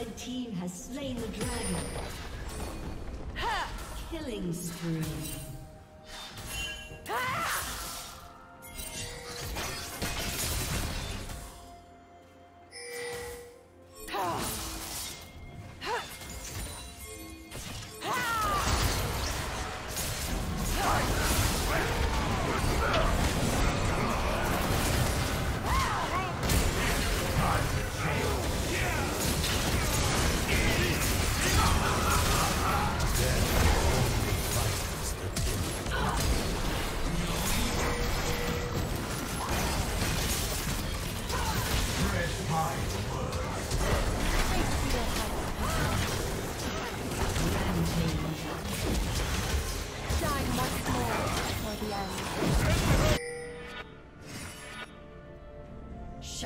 Red team has slain the dragon. Killing spree.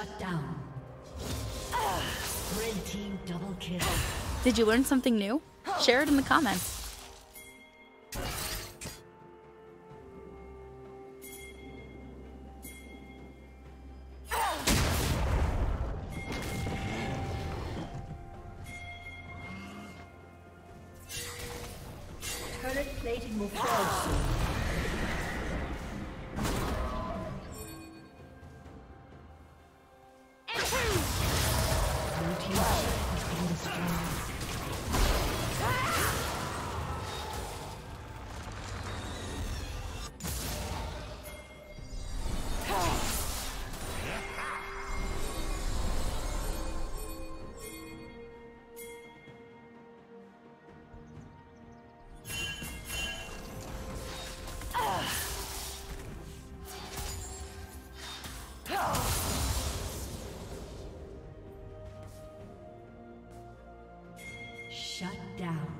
Shut down. Red team double kill. Did you learn something new? Share it in the comments. Turret plating will fall soon. Shut down.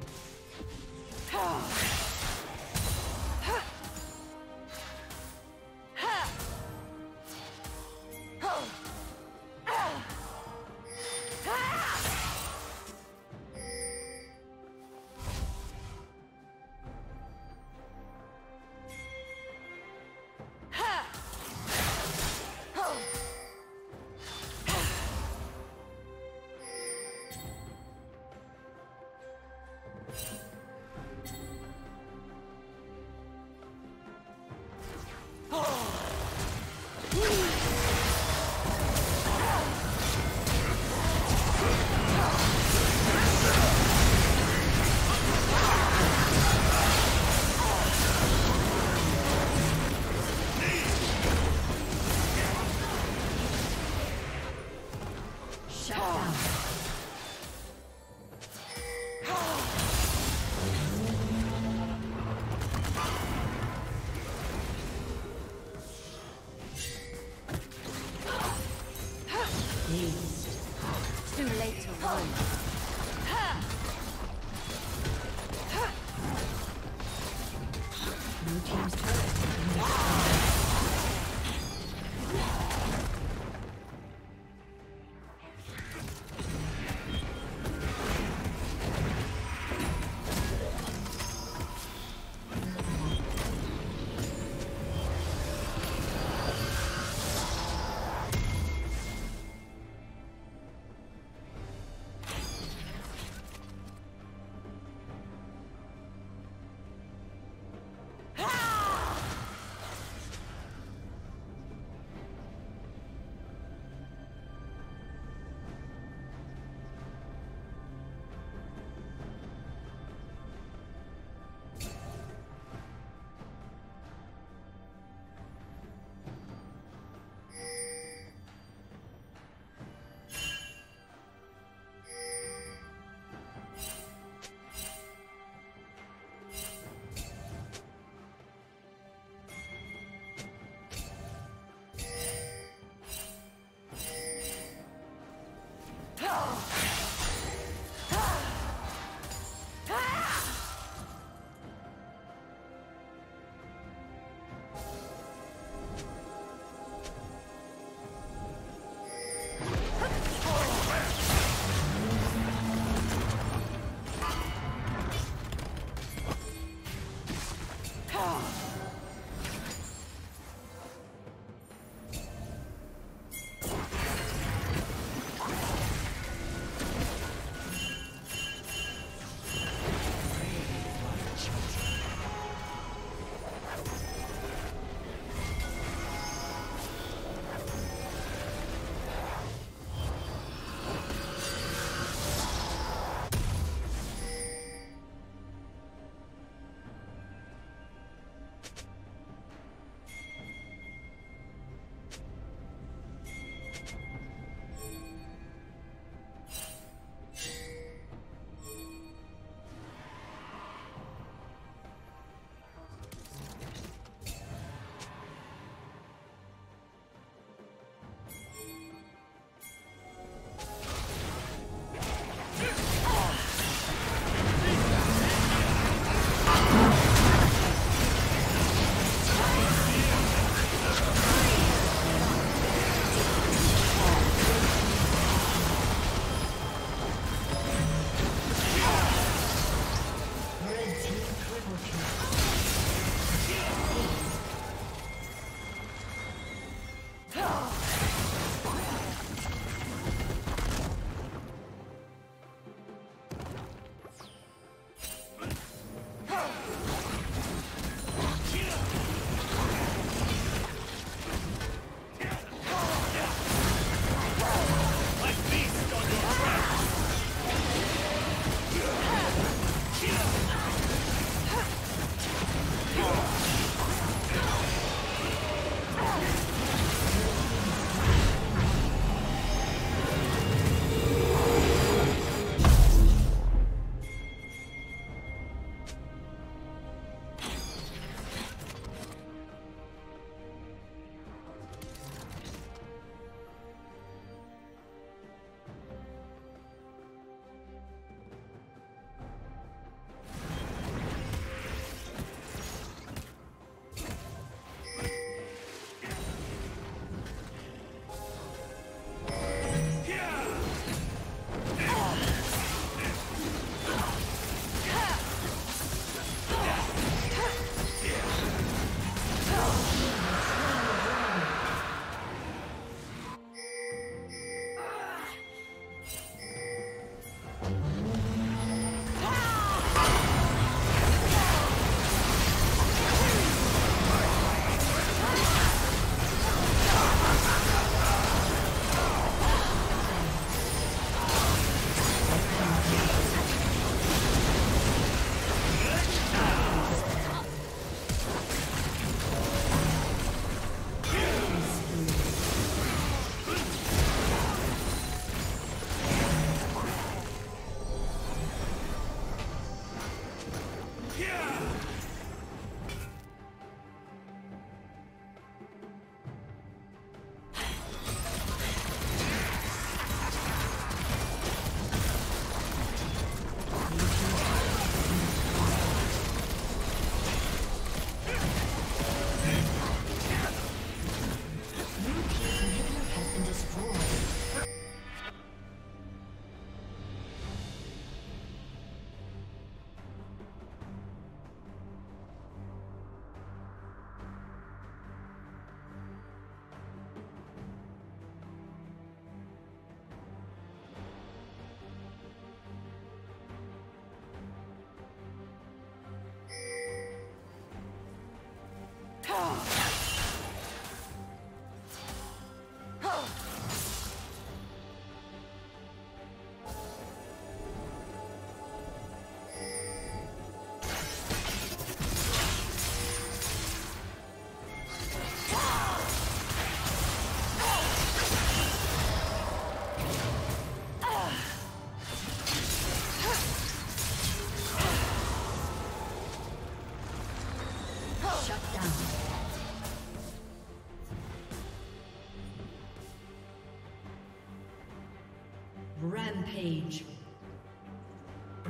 Rampage.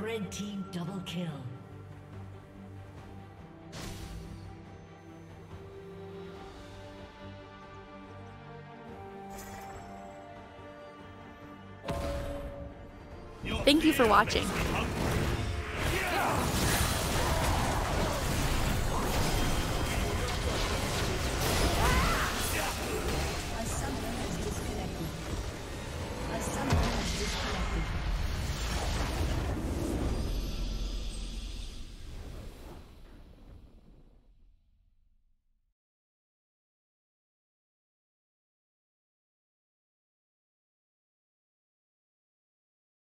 Red team double kill. Thank you for watching.